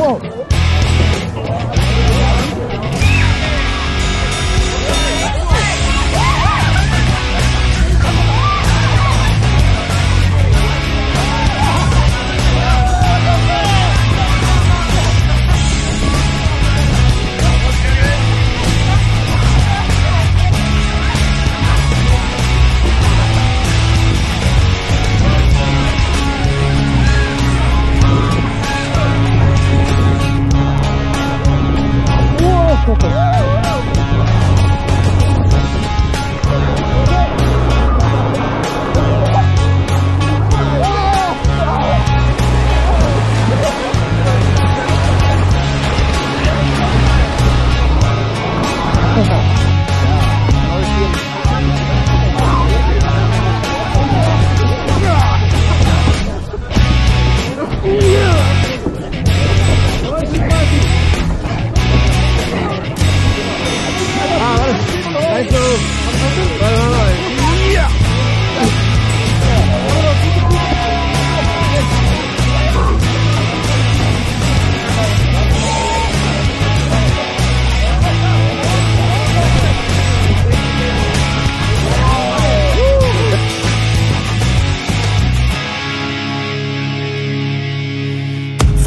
哇！